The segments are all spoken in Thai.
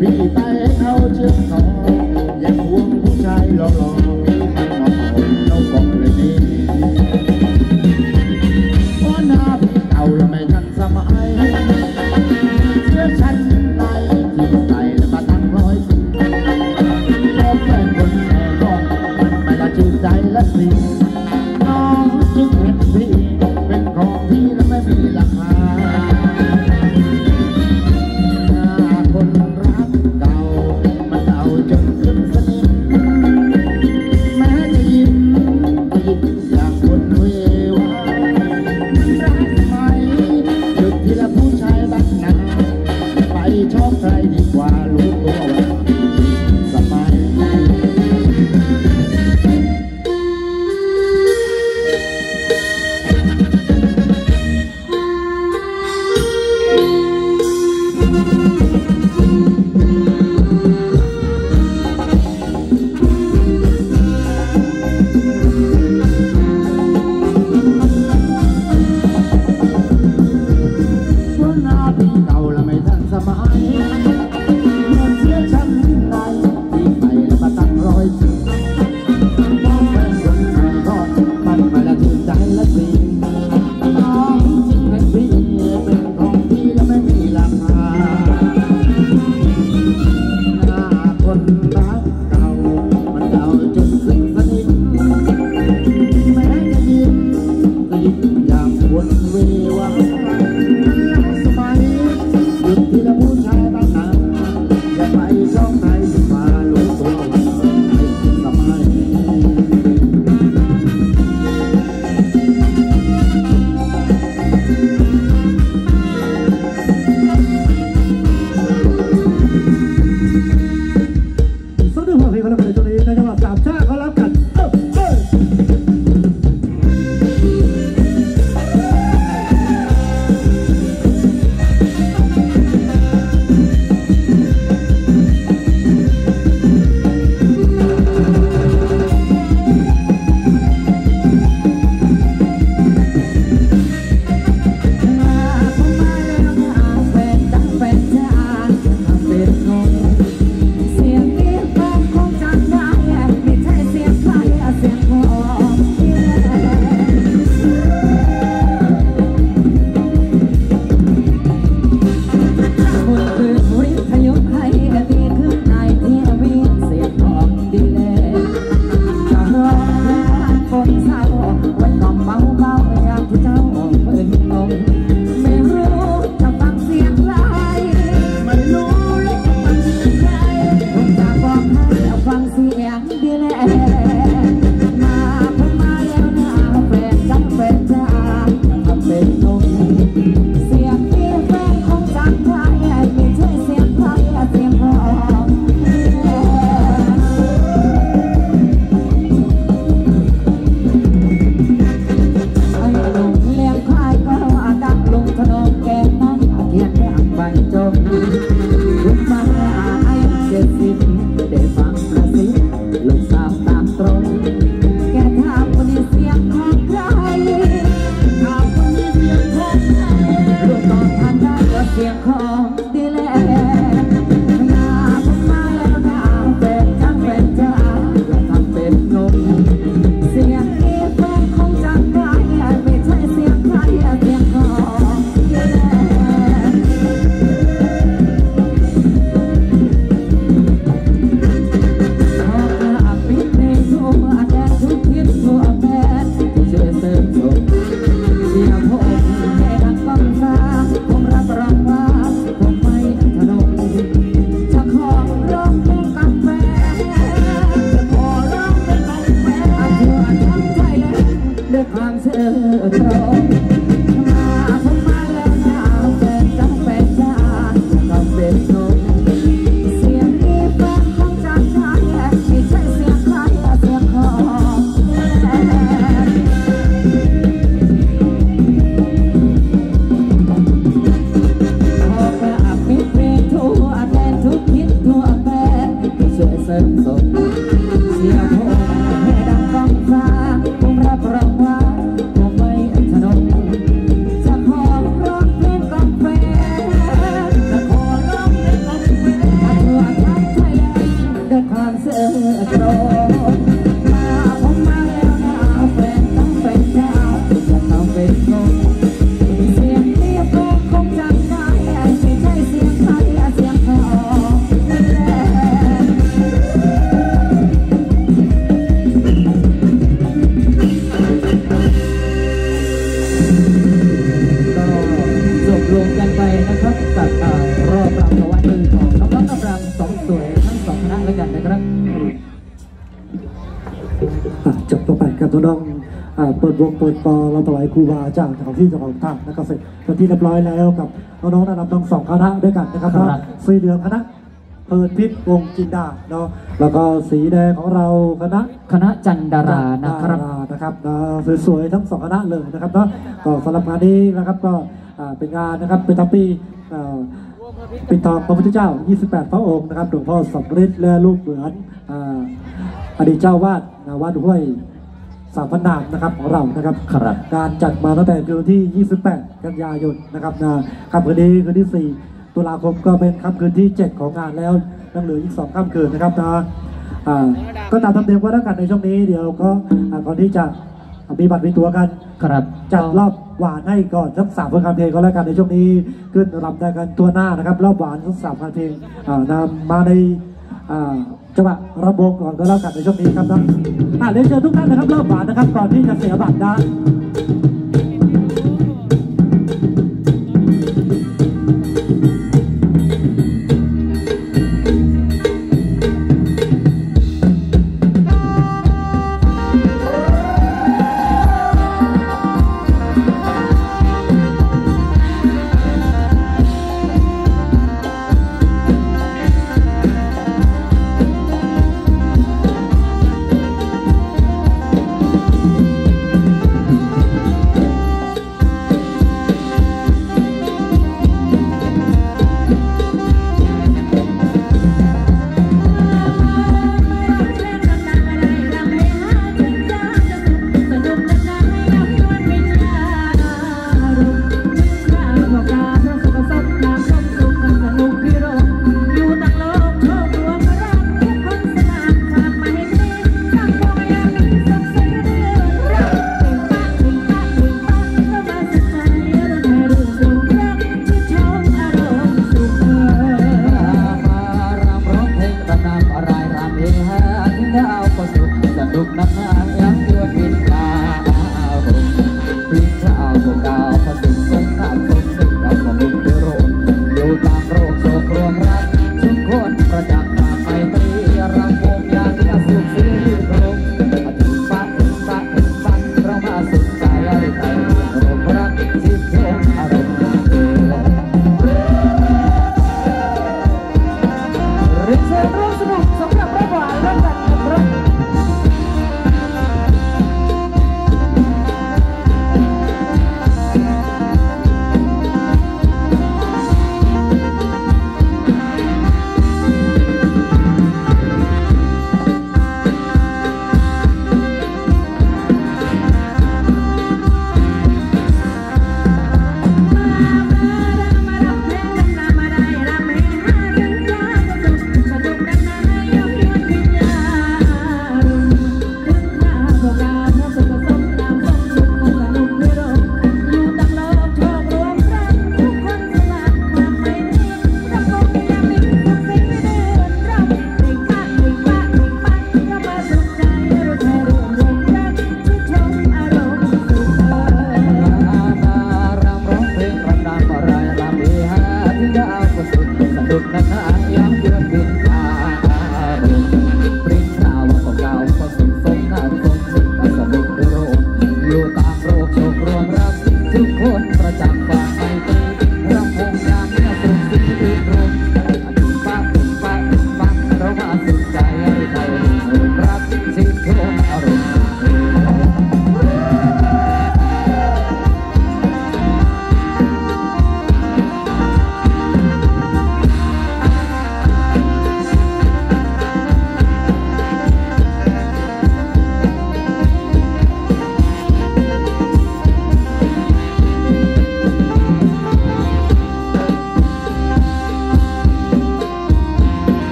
พี่ไปเขาเชือกคอยังห่วงผู้ชายหล่อ วงเปิดตอเราถวายครูบาอาจารย์ของที่เจ้าของทางนะครับเสร็จเป็นที่เรียบร้อยแล้วกับน้องๆระดับทั้งสองคณะด้วยกันนะครับครับ สีเหลืองคณะเพิร์ดพิษวงจินดาเนาะแล้วก็สีแดงของเราคณะ คณะจันดารานะครับนะครับสวยๆทั้งสองคณะเลยนะครับเนาะก็สำหรับงานนี้นะครับก็เป็นงานนะครับเป็นทัพปีเอ่อปิดทองพระพุทธเจ้า 28 พระองค์นะครับหลวงพ่อสมฤทธิ์และลูกเหมือนอดีตเจ้าวาดอ่าวัดห้วย สามพันนามนะครับของเรานะครับ ครับ การจัดมาตั้งแต่คืนที่ 28 กันยายนนะครับนะคำคืนนี้คืนที่ 4 ตุลาคมก็เป็นค่ำคืนที่ 7 ของงานแล้วยังเหลืออีก 2ค่ำคืนนะครับนะก็ตามธรเนียมว่าถ้ากันในช่วงนี้เดี๋ยวก็ก่อนที่จะมีบัตรมีตัวกันครับจัดรอบหวานให้ก่อนสักสามพันคำเพลงก็แล้วกันในช่วงนี้ขึ้นรำได้กันตัวหน้านะครับ รอบหวานสักสามพันเพลงนำมาใน จังหวะระบงก่อนก็แล้วกันในช่วงนี้ครับนะอ่าเรียนเชิญทุกท่านนะครับรอบหวาทนะครับก่อนที่จะเสียบัตรนะ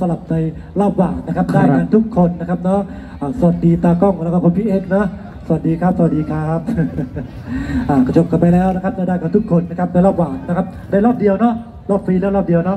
สลับในระหว่างนะครับได้กันทุกคนนะครับเนาะสวัสดีตากล้องแล้วก็คุณพี่เอกเนาะสวัสดีครับ สวัสดีครับอกรจบกันไปแล้วนะครับได้กันทุกคนนะครับในรอบหว่างนะครับในรอบเดียวเนาะรอบฟรีแล้วรอบเดียวเนาะ